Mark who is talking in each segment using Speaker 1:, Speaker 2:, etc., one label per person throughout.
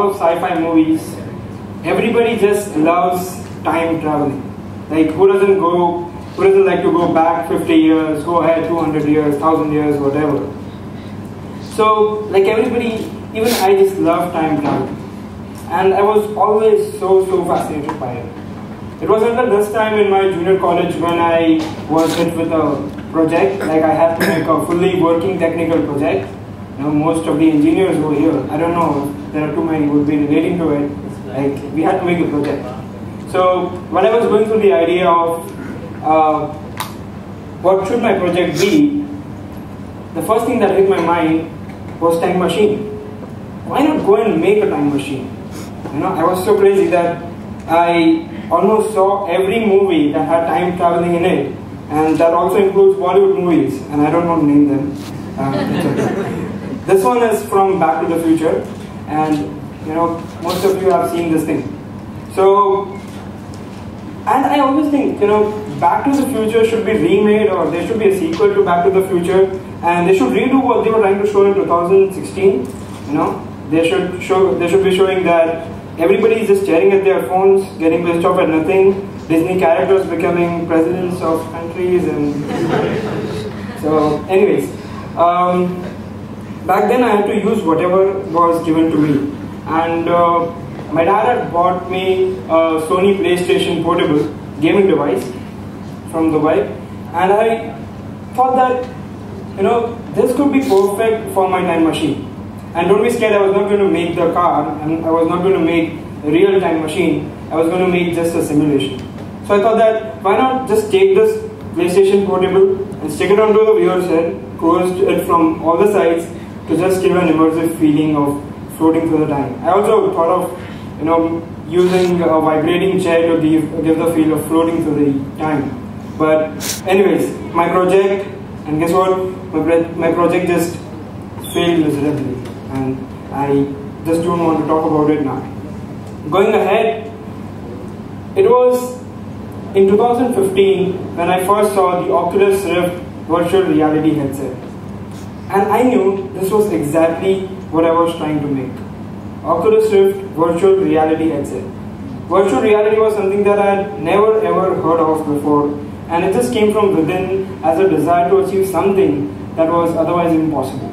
Speaker 1: of sci-fi movies, everybody just loves time traveling. Like who doesn't go, who doesn't like to go back 50 years, go ahead 200 years, 1000 years, whatever. So like everybody, even I just love time travel. And I was always so, so fascinated by it. It was until this time in my junior college when I was hit with a project, like I had to make a fully working technical project. Know, most of the engineers who are here. I don't know if there are too many who would be relating to it. Like we had to make a project. So when I was going through the idea of uh, what should my project be, the first thing that hit my mind was time machine. Why not go and make a time machine? You know, I was so crazy that I almost saw every movie that had time traveling in it, and that also includes Bollywood movies, and I don't want to name them. Um, this one is from Back to the Future, and you know, most of you have seen this thing. So, and I always think, you know, Back to the Future should be remade, or there should be a sequel to Back to the Future, and they should redo what they were trying to show in 2016. You know, they should show, they should be showing that everybody is just staring at their phones, getting pissed off at nothing. Disney characters becoming presidents of countries, and so, anyways, um, back then I had to use whatever was given to me, and uh, my dad had bought me a Sony PlayStation Portable gaming device from Dubai, and I thought that you know this could be perfect for my time machine. And don't be scared, I was not going to make the car, and I was not going to make a real time machine. I was going to make just a simulation. So I thought that why not just take this PlayStation Portable and stick it onto the viewer's head, close it from all the sides to just give an immersive feeling of floating through the time. I also thought of, you know, using a vibrating chair to give, give the feel of floating through the time. But anyways, my project, and guess what? My, my project just failed miserably and I just don't want to talk about it now. Going ahead, it was in 2015 when I first saw the Oculus Rift virtual reality headset. And I knew this was exactly what I was trying to make. Oculus Rift virtual reality headset. Virtual reality was something that I had never ever heard of before, and it just came from within as a desire to achieve something that was otherwise impossible.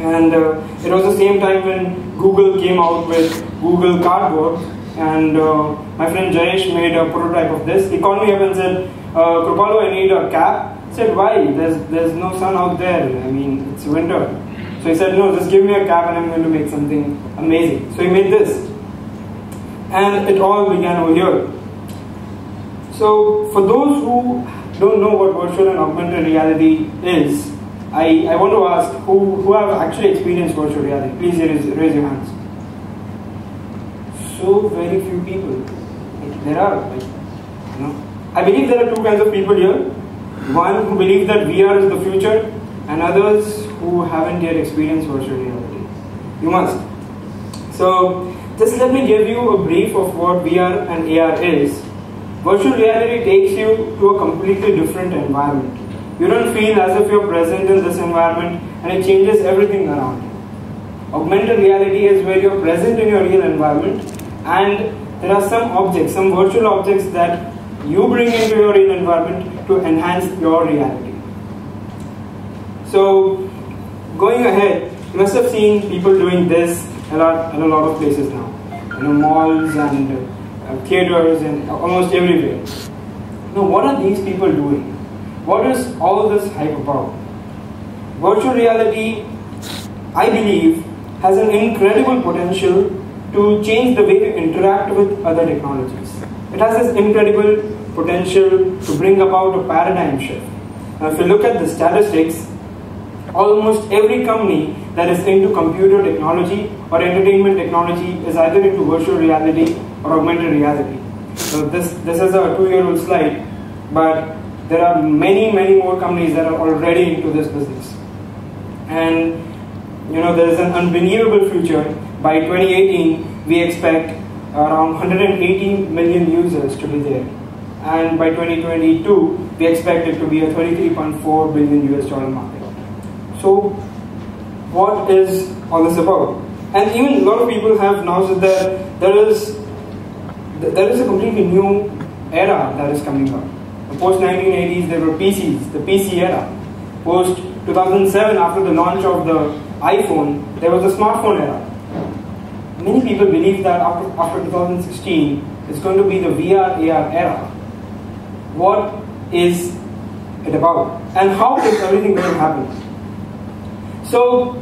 Speaker 1: And uh, it was the same time when Google came out with Google Cardboard, and uh, my friend Jayesh made a prototype of this. He called me up and said, uh, I need a cap. I said, why? There's, there's no sun out there. I mean, it's winter. So he said, no, just give me a cap and I'm going to make something amazing. So he made this. And it all began over here. So for those who don't know what virtual and augmented reality is, I, I want to ask who, who have actually experienced virtual reality. Please raise, raise your hands. So very few people. Like, there are, like, you know. I believe there are two kinds of people here. One who believe that VR is the future, and others who haven't yet experienced virtual reality. You must. So, just let me give you a brief of what VR and AR is. Virtual reality takes you to a completely different environment. You don't feel as if you're present in this environment and it changes everything around you. Augmented reality is where you're present in your real environment and there are some objects, some virtual objects that you bring into your real environment to enhance your reality. So, going ahead, you must have seen people doing this a lot in a lot of places now. You know, malls and uh, theaters and almost everywhere. Now, what are these people doing? What is all this hype about? Virtual reality, I believe, has an incredible potential to change the way we interact with other technologies. It has this incredible potential to bring about a paradigm shift. Now, if you look at the statistics, almost every company that is into computer technology or entertainment technology is either into virtual reality or augmented reality. So this, this is a two-year-old slide, but there are many, many more companies that are already into this business. And you know, there is an unbelievable future. By 2018, we expect around 180 million users to be there. And by 2022, we expect it to be a 33.4 billion US dollar market. So, what is all this about? And even a lot of people have now said that there is there is a completely new era that is coming up. Post 1980s, there were PCs, the PC era. Post 2007, after the launch of the iPhone, there was the smartphone era. Many people believe that after, after 2016, it's going to be the VR AR era. What is it about? And how is everything going to happen? So,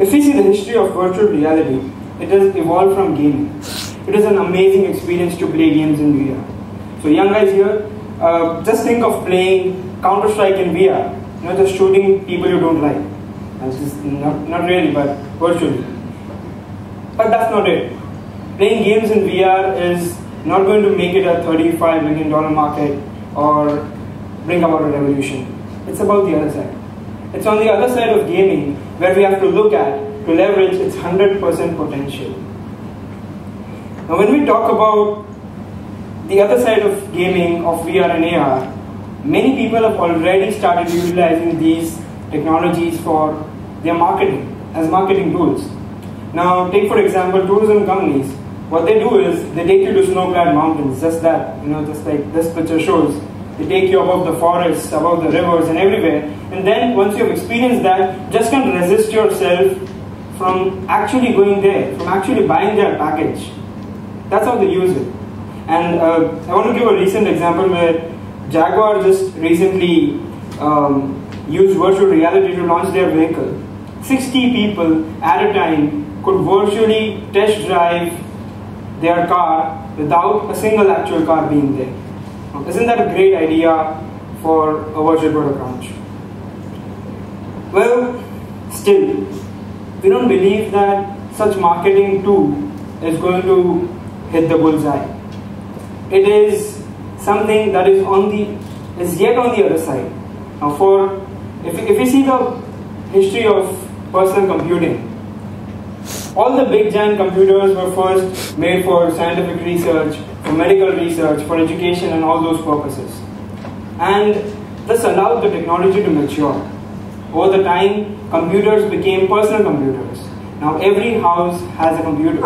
Speaker 1: if we see the history of virtual reality, it has evolved from gaming. It is an amazing experience to play games in VR. So, young guys here, uh, just think of playing Counter Strike in VR. You know, just shooting people you don't like. That's just not, not really, but virtually. But that's not it. Playing games in VR is not going to make it a $35 million market or bring about a revolution. It's about the other side. It's on the other side of gaming where we have to look at to leverage its 100% potential. Now, when we talk about the other side of gaming, of VR and AR, many people have already started utilizing these technologies for their marketing, as marketing tools. Now, take for example tourism companies. What they do is they take you to snow-clad mountains, just that, you know, just like this picture shows. They take you above the forests, above the rivers, and everywhere. And then once you've experienced that, just can't resist yourself from actually going there, from actually buying their package. That's how they use it. And uh, I want to give a recent example where Jaguar just recently um, used virtual reality to launch their vehicle. 60 people at a time could virtually test drive their car without a single actual car being there. Isn't that a great idea for a virtual product launch? Well, still, we don't believe that such marketing tool is going to hit the bullseye. It is something that is on the is yet on the other side. Now, for if if we see the history of personal computing, all the big giant computers were first made for scientific research, for medical research, for education, and all those purposes. And this allowed the technology to mature. Over the time, computers became personal computers. Now every house has a computer.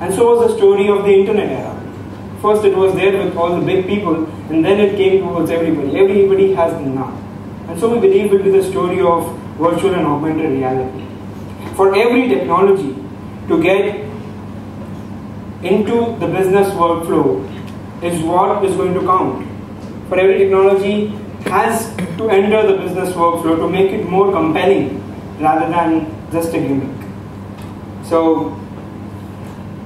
Speaker 1: And so was the story of the internet era. First it was there with all the big people, and then it came towards everybody. Everybody has now. And so we believe it will be the story of virtual and augmented reality. For every technology to get into the business workflow is what is going to count. For every technology has to enter the business workflow to make it more compelling rather than just a gimmick. So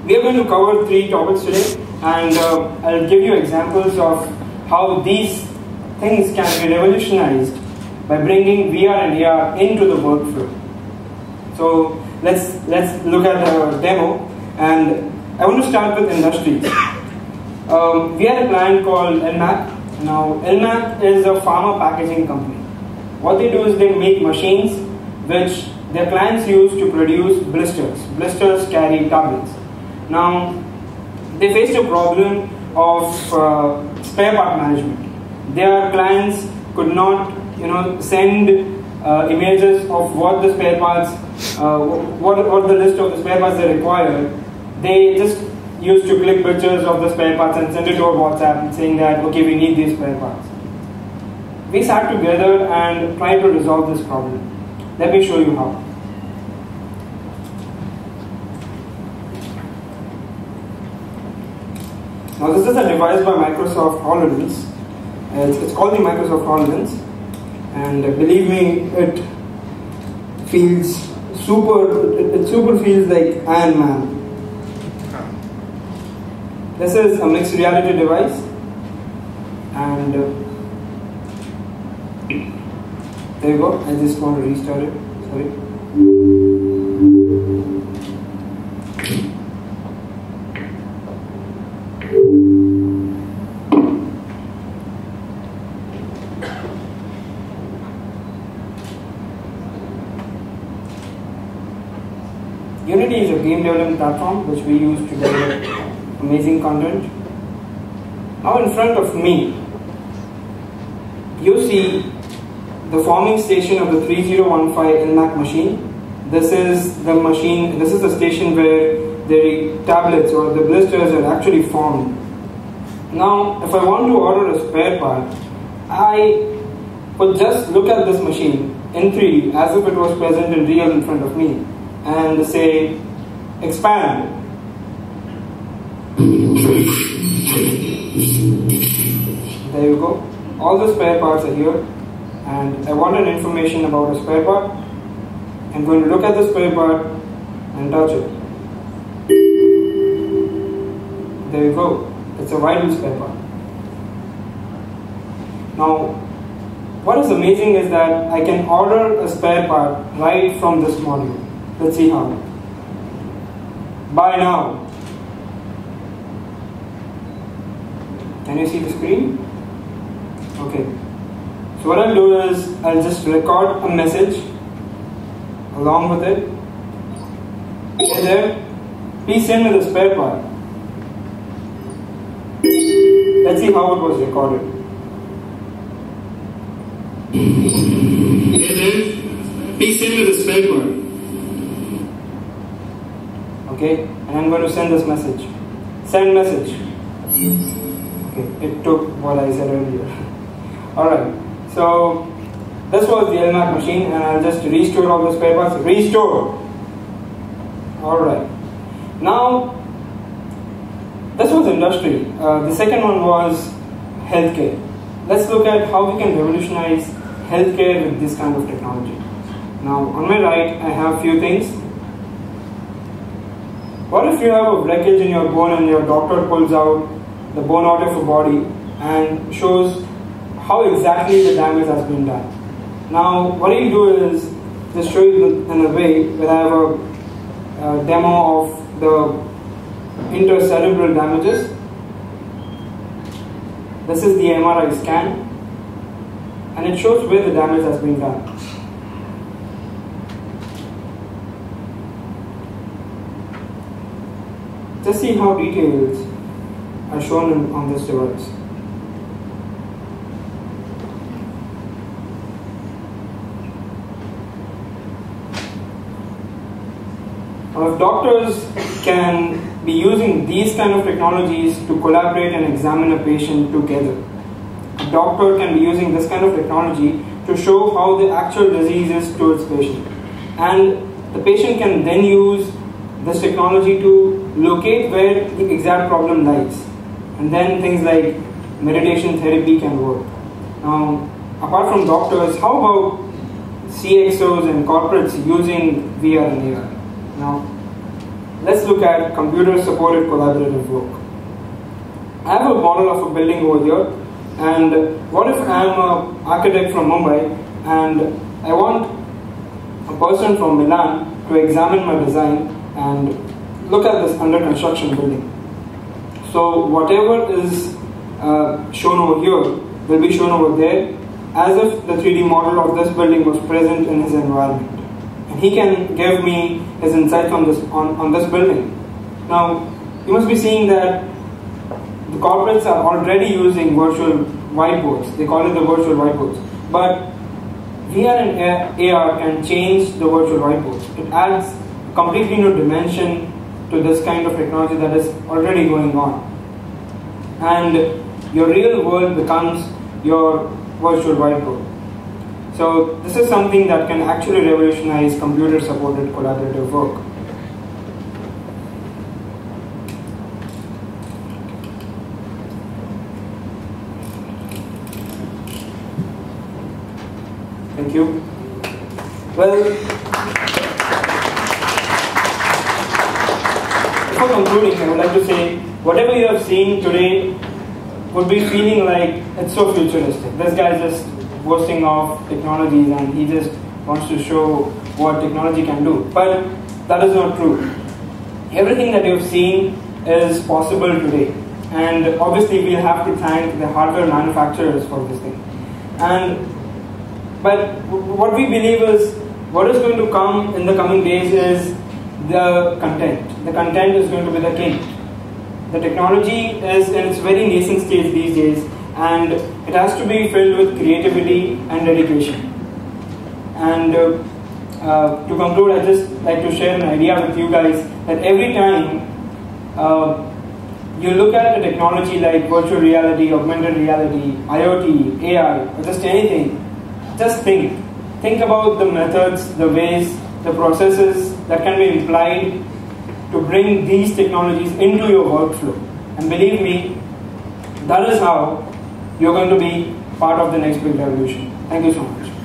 Speaker 1: we are going to cover three topics today and uh, I'll give you examples of how these things can be revolutionized by bringing VR and AR into the workflow. So let's let's look at our demo and I want to start with industries. Um, we had a client called Elmac. Now Elmac is a pharma packaging company. What they do is they make machines which their clients use to produce blisters. Blisters carry tablets. Now they faced a problem of uh, spare part management. Their clients could not, you know, send uh, images of what the spare parts, Uh, what, what the list of the spare parts they required. They just used to click pictures of the spare parts and send it to our WhatsApp saying that, okay, we need these spare parts. We sat together and tried to resolve this problem. Let me show you how. Now this is a device by Microsoft HoloLens. It's, it's called the Microsoft HoloLens and believe me, it feels super, it, it super feels like Iron Man. This is a mixed reality device and uh, there you go, I just want to restart it, sorry. Unity is a game development platform which we use to develop amazing content. Now in front of me, you see the forming station of the 3015 Elmac machine. this is the machine, this is the station where the tablets or the blisters are actually formed. Now, if I want to order a spare part, I would just look at this machine in 3D as if it was present in real in front of me and say, expand. There you go. All the spare parts are here and I wanted information about a spare part. I'm going to look at the spare part and touch it. There you go. It's a vital spare part. Now, what is amazing is that I can order a spare part right from this module. Let's see how. Buy now. Can you see the screen? Okay. So what I'll do is I'll just record a message along with it. Hey there, please send me the spare part. Let's see how it was recorded. Hey there, please send me the spare part. Okay, and I'm going to send this message. Send message. Okay, it took what I said earlier. Alright, so this was the Elmac machine and I'll just restore all the spare parts. Restore. Alright. Now, this was industry. Uh, the second one was healthcare. Let's look at how we can revolutionize healthcare with this kind of technology. Now, on my right, I have few things. What if you have a breakage in your bone and your doctor pulls out the bone out of your body and shows how exactly the damage has been done? Now, what you do is just show you in a way where I have a, a demo of the intercerebral damages. This is the MRI scan and it shows where the damage has been done. Just see how details are shown on this device. If doctors can be using these kind of technologies to collaborate and examine a patient together, a doctor can be using this kind of technology to show how the actual disease is to its patient. And the patient can then use this technology to locate where the exact problem lies. And then things like meditation therapy can work. Now, apart from doctors, how about CXOs and corporates using VR and AR? Now, let's look at computer supported collaborative work. I have a model of a building over here, and what if I am an architect from Mumbai and I want a person from Milan to examine my design and look at this under construction building. So whatever is uh, shown over here will be shown over there as if the 3D model of this building was present in his environment. And he can give me his insights on this, on, on this building. Now, you must be seeing that the corporates are already using virtual whiteboards. They call it the virtual whiteboards. But VR and AR can change the virtual whiteboards. It adds completely new dimension to this kind of technology that is already going on. And your real world becomes your virtual whiteboard. So this is something that can actually revolutionize computer supported collaborative work. Thank you. Well, before concluding, I would like to say whatever you have seen today would be feeling like it's so futuristic. This guy is just boasting of technologies and he just wants to show what technology can do. But that is not true. Everything that you've seen is possible today. And obviously, we'll have to thank the hardware manufacturers for this thing. And but what we believe is what is going to come in the coming days is the content. The content is going to be the king. The technology is in its very nascent stage these days and it has to be filled with creativity and dedication. And uh, uh, to conclude, I'd just like to share an idea with you guys that every time uh, you look at a technology like virtual reality, augmented reality, IoT, AI, or just anything, just think. Think about the methods, the ways, the processes that can be implied to bring these technologies into your workflow. And believe me, that is how you're going to be part of the next big revolution. Thank you so much.